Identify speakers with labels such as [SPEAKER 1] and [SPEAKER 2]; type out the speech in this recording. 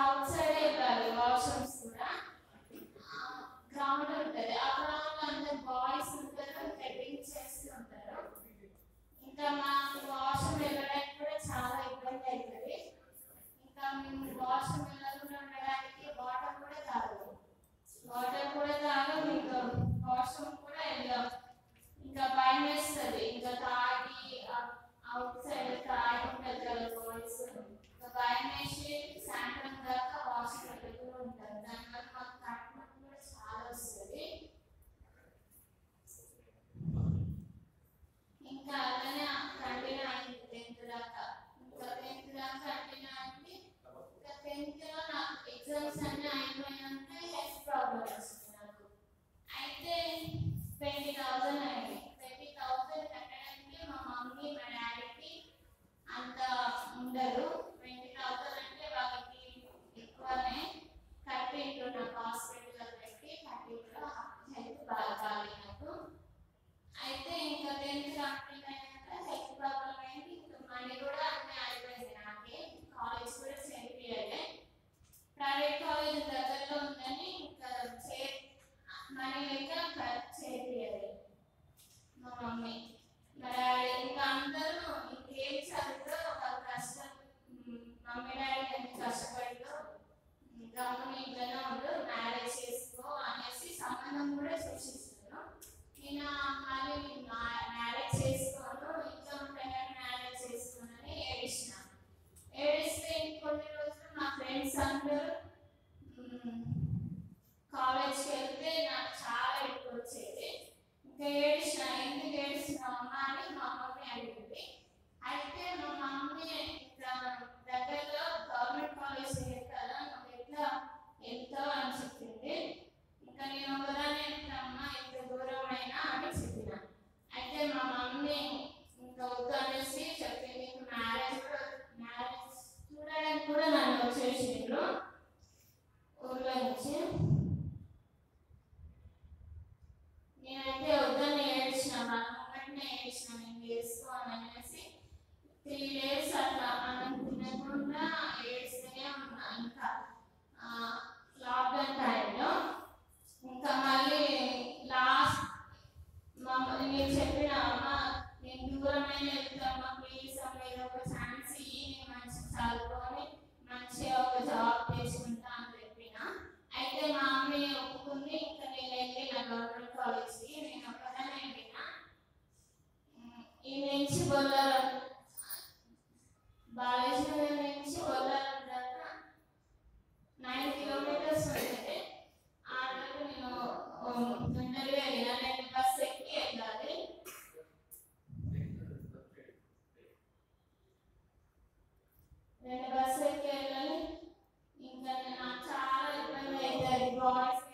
[SPEAKER 1] out electronics